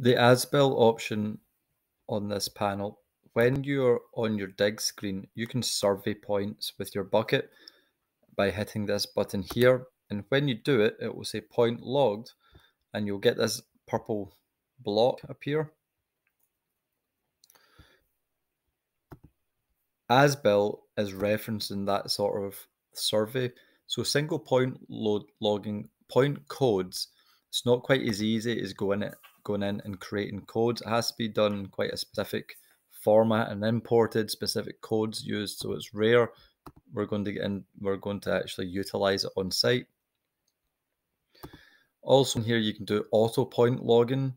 The as built option on this panel, when you're on your dig screen, you can survey points with your bucket by hitting this button here. And when you do it, it will say point logged and you'll get this purple block appear. As is referencing that sort of survey. So single point load logging point codes, it's not quite as easy as going it going in and creating codes. It has to be done in quite a specific format and imported specific codes used. So it's rare. We're going to get in, we're going to actually utilize it on site. Also here you can do auto point logging.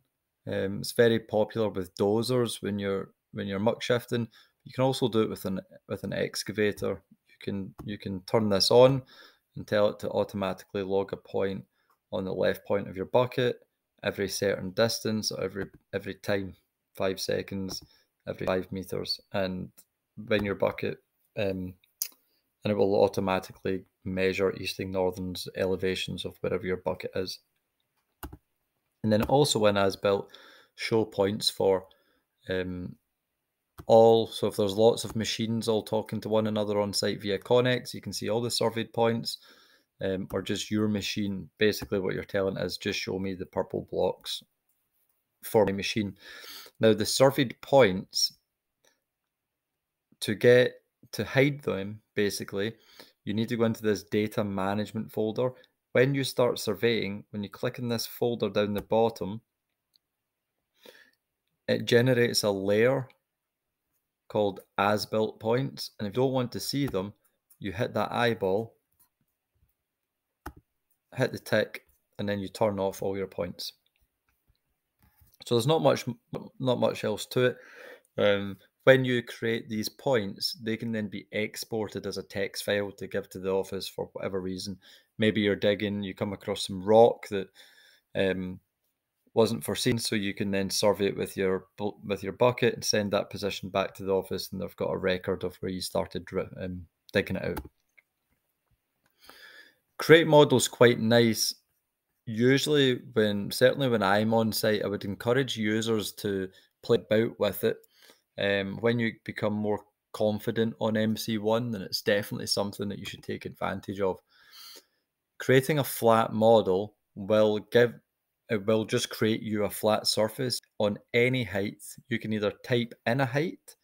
Um, it's very popular with dozers when you're when you're muck shifting. You can also do it with an with an excavator. You can you can turn this on and tell it to automatically log a point on the left point of your bucket every certain distance or every every time, five seconds, every five meters, and when your bucket um, and it will automatically measure easting northings elevations of wherever your bucket is. And then also in as built, show points for um, all. So if there's lots of machines all talking to one another on site via ConX, you can see all the surveyed points um, or just your machine. Basically, what you're telling is just show me the purple blocks for my machine. Now, the surveyed points to get to hide them, basically, you need to go into this data management folder. When you start surveying, when you click in this folder down the bottom, it generates a layer called as built points. And if you don't want to see them, you hit that eyeball hit the tick, and then you turn off all your points. So there's not much, not much else to it. Um, when you create these points, they can then be exported as a text file to give to the office for whatever reason. Maybe you're digging, you come across some rock that um, wasn't foreseen, so you can then survey it with your with your bucket and send that position back to the office, and they've got a record of where you started um, digging it out create models quite nice. Usually, when certainly when I'm on site, I would encourage users to play about with it. Um, when you become more confident on MC1, then it's definitely something that you should take advantage of. Creating a flat model will give it will just create you a flat surface on any height. You can either type in a height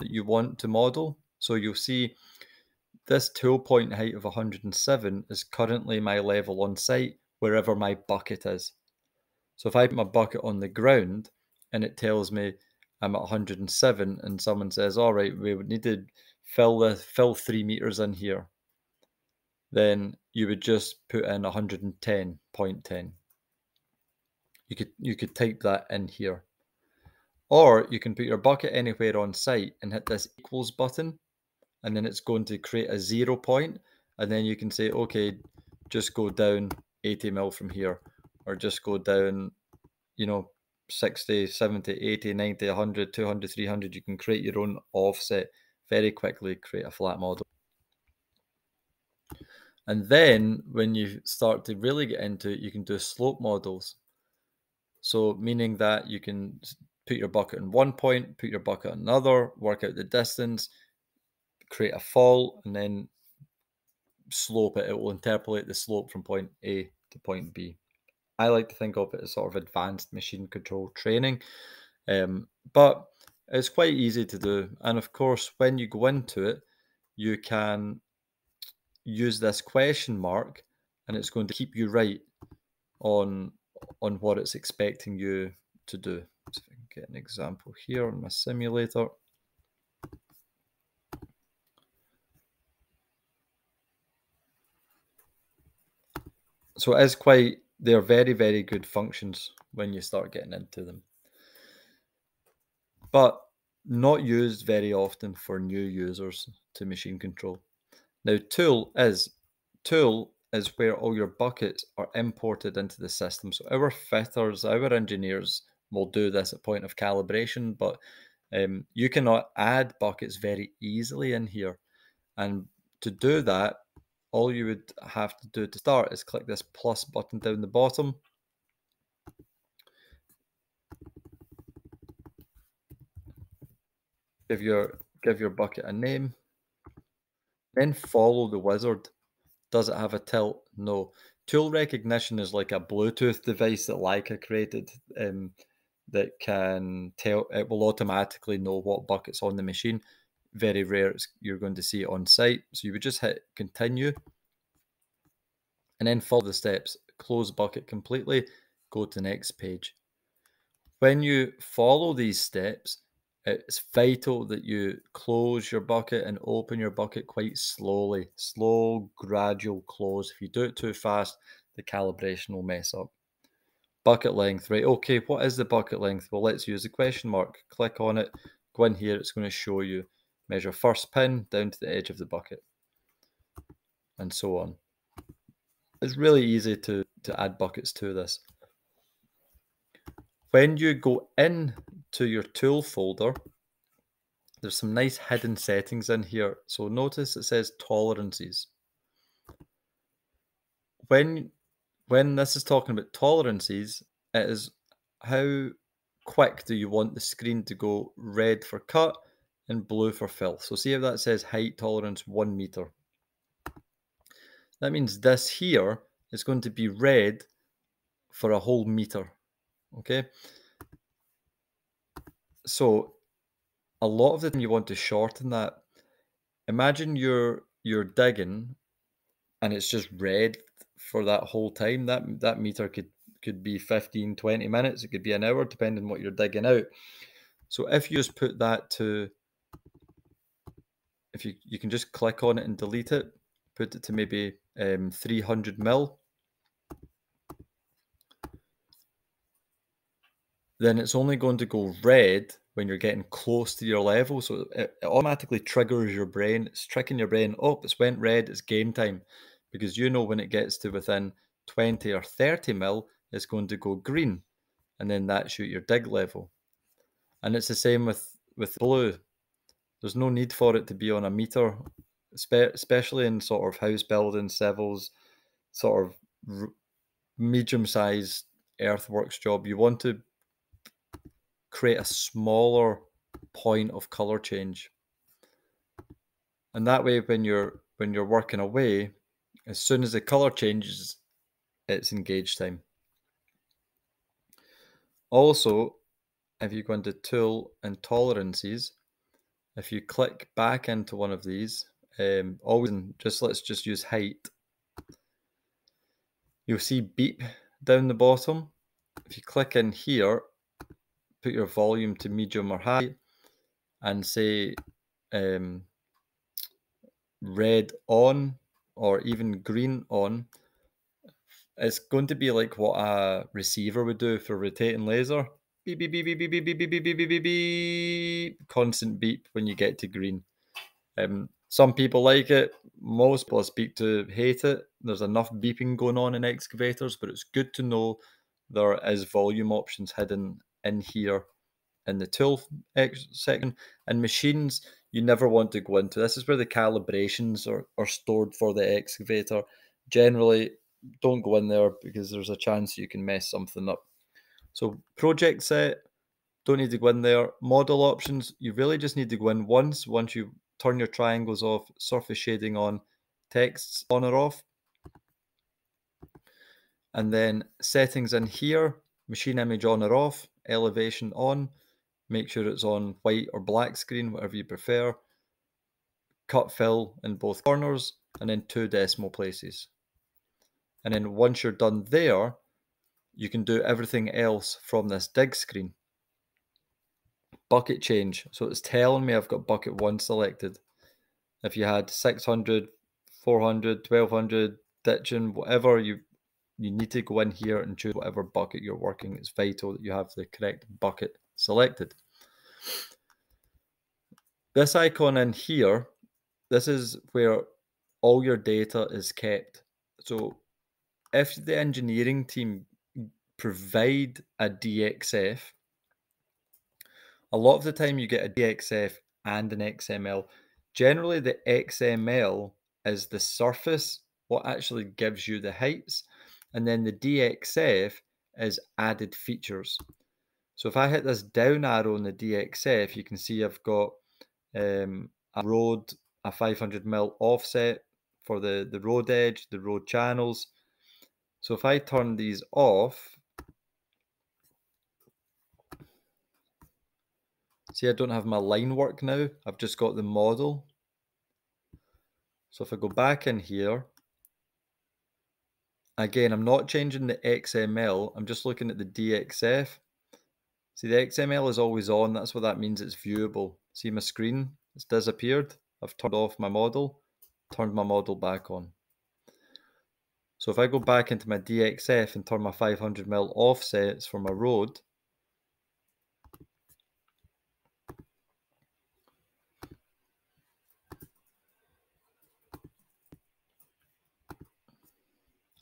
that you want to model. So you'll see this tool point height of 107 is currently my level on site wherever my bucket is. So if I put my bucket on the ground and it tells me I'm at 107 and someone says, all right, we would need to fill the fill three meters in here, then you would just put in 110.10. You could you could type that in here. Or you can put your bucket anywhere on site and hit this equals button and then it's going to create a zero point and then you can say okay just go down 80 mil from here or just go down you know 60 70 80 90 100 200 300 you can create your own offset very quickly create a flat model. And then when you start to really get into it you can do slope models. So meaning that you can put your bucket in one point put your bucket on another work out the distance create a fall and then slope it. It will interpolate the slope from point A to point B. I like to think of it as sort of advanced machine control training, um, but it's quite easy to do. And of course, when you go into it, you can use this question mark, and it's going to keep you right on on what it's expecting you to do. So if I can get an example here on my simulator. So it is quite they're very very good functions when you start getting into them. But not used very often for new users to machine control. Now tool is tool is where all your buckets are imported into the system. So our fitters our engineers will do this at point of calibration but um, you cannot add buckets very easily in here. And to do that all you would have to do to start is click this plus button down the bottom. Give your give your bucket a name. Then follow the wizard. Does it have a tilt? No. Tool recognition is like a Bluetooth device that Leica created um, that can tell it will automatically know what bucket's on the machine. Very rare you're going to see it on site. So you would just hit continue and then follow the steps. Close bucket completely, go to next page. When you follow these steps, it's vital that you close your bucket and open your bucket quite slowly. Slow, gradual close. If you do it too fast, the calibration will mess up. Bucket length, right? Okay, what is the bucket length? Well, let's use the question mark. Click on it, go in here, it's going to show you. Measure first pin down to the edge of the bucket, and so on. It's really easy to, to add buckets to this. When you go in to your tool folder, there's some nice hidden settings in here. So notice it says tolerances. When when this is talking about tolerances, it is how quick do you want the screen to go red for cut and blue for fill. So see if that says height tolerance one meter. That means this here is going to be red for a whole meter. Okay. So a lot of the time you want to shorten that. Imagine you're you're digging and it's just red for that whole time. That that meter could could be 15, 20 minutes, it could be an hour, depending on what you're digging out. So if you just put that to if you you can just click on it and delete it, put it to maybe um, 300 mil. Then it's only going to go red when you're getting close to your level. So it, it automatically triggers your brain. It's tricking your brain. Oh, it's went red. It's game time. Because you know when it gets to within 20 or 30 mil, it's going to go green. And then that's your dig level. And it's the same with, with blue. There's no need for it to be on a meter spe- especially in sort of house building, civils, sort of medium sized earthworks job, you want to create a smaller point of color change. And that way when you're when you're working away, as soon as the color changes, it's engage time. Also, if you go into tool and tolerances, if you click back into one of these, um, always just let's just use height. You'll see beep down the bottom. If you click in here, put your volume to medium or high, and say um, red on or even green on, it's going to be like what a receiver would do for rotating laser. Beep, beep, beep, beep, beep, beep, beep, beep, beep, beep, beep, beep, constant beep when you get to green. Um, some people like it. Most people I speak to hate it. There's enough beeping going on in excavators, but it's good to know there is volume options hidden in here in the tool section. And machines, you never want to go into. This is where the calibrations are, are stored for the excavator. Generally, don't go in there because there's a chance you can mess something up. So project set, don't need to go in there. Model options, you really just need to go in once, once you turn your triangles off, surface shading on, texts on or off. And then settings in here, machine image on or off, elevation on, make sure it's on white or black screen, whatever you prefer. Cut fill in both corners, and then two decimal places. And then once you're done there, you can do everything else from this dig screen bucket change. So it's telling me I've got bucket one selected. If you had 600, 400, 1200, ditching, whatever, you you need to go in here and choose whatever bucket you're working. It's vital that you have the correct bucket selected. This icon in here, this is where all your data is kept. So if the engineering team provide a DXF, a lot of the time you get a DXF and an XML. Generally, the XML is the surface, what actually gives you the heights, and then the DXF is added features. So if I hit this down arrow in the DXF, you can see I've got um, a road, a 500 mil offset for the, the road edge, the road channels. So if I turn these off, see I don't have my line work now, I've just got the model. So if I go back in here, again, I'm not changing the XML, I'm just looking at the DXF. See, the XML is always on, that's what that means, it's viewable. See my screen, it's disappeared. I've turned off my model, turned my model back on. So if I go back into my DXF and turn my 500 mil offsets for my road,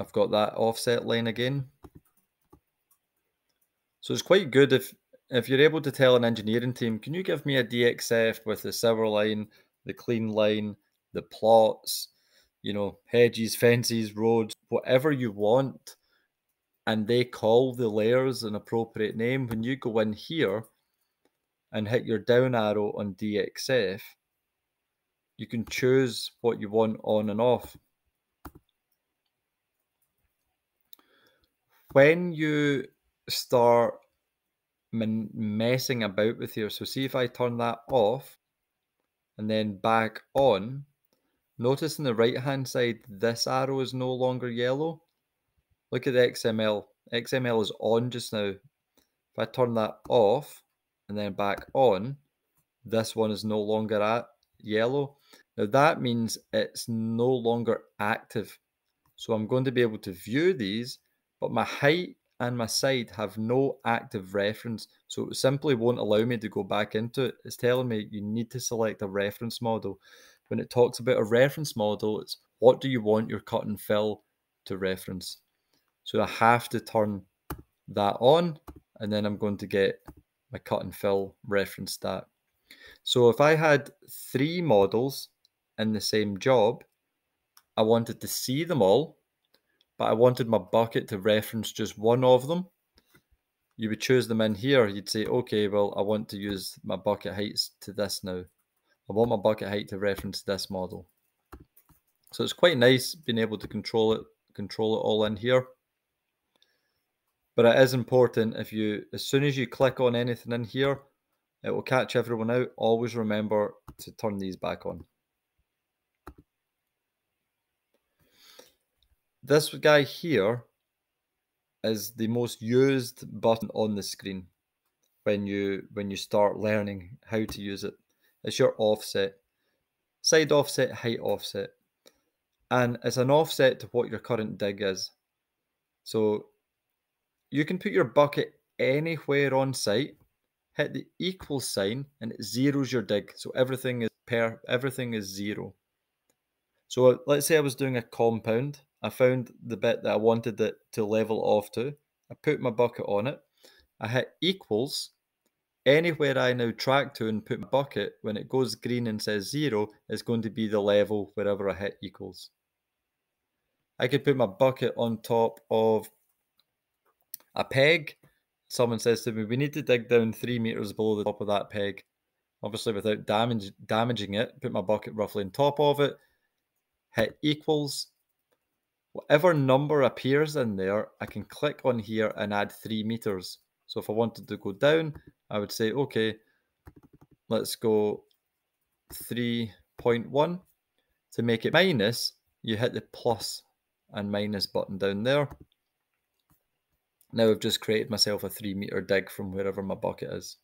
I've got that offset line again. So it's quite good if if you're able to tell an engineering team, can you give me a DXF with the silver line, the clean line, the plots, you know, hedges, fences, roads, whatever you want, and they call the layers an appropriate name, when you go in here and hit your down arrow on DXF, you can choose what you want on and off. When you start messing about with here, so see if I turn that off and then back on, Notice on the right hand side, this arrow is no longer yellow. Look at the XML. XML is on just now. If I turn that off and then back on, this one is no longer at yellow. Now that means it's no longer active. So I'm going to be able to view these, but my height and my side have no active reference. So it simply won't allow me to go back into it. It's telling me you need to select a reference model when it talks about a reference model, it's what do you want your cut and fill to reference? So I have to turn that on and then I'm going to get my cut and fill reference stat. So if I had three models in the same job, I wanted to see them all, but I wanted my bucket to reference just one of them. You would choose them in here. You'd say, okay, well, I want to use my bucket heights to this now. I want my bucket height to reference this model. So it's quite nice being able to control it, control it all in here. But it is important if you, as soon as you click on anything in here, it will catch everyone out. Always remember to turn these back on. This guy here is the most used button on the screen when you when you start learning how to use it. It's your offset. Side offset, height offset. And it's an offset to what your current dig is. So you can put your bucket anywhere on site, hit the equal sign, and it zeroes your dig. So everything is per everything is zero. So let's say I was doing a compound. I found the bit that I wanted it to level off to. I put my bucket on it. I hit equals, Anywhere I now track to and put my bucket, when it goes green and says zero, is going to be the level wherever I hit equals. I could put my bucket on top of a peg. Someone says to me, we need to dig down three meters below the top of that peg. Obviously, without damage, damaging it, put my bucket roughly on top of it, hit equals. Whatever number appears in there, I can click on here and add three meters. So if I wanted to go down, I would say, okay, let's go 3.1. To make it minus, you hit the plus and minus button down there. Now I've just created myself a three meter dig from wherever my bucket is.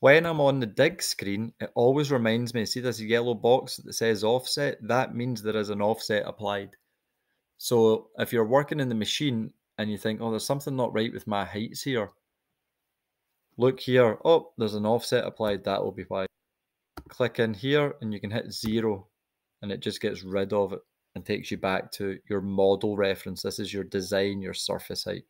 When I'm on the dig screen, it always reminds me, see this yellow box that says offset? That means there is an offset applied. So if you're working in the machine and you think, oh, there's something not right with my heights here, look here. Oh, there's an offset applied. That will be why. Click in here and you can hit zero and it just gets rid of it and takes you back to your model reference. This is your design, your surface height.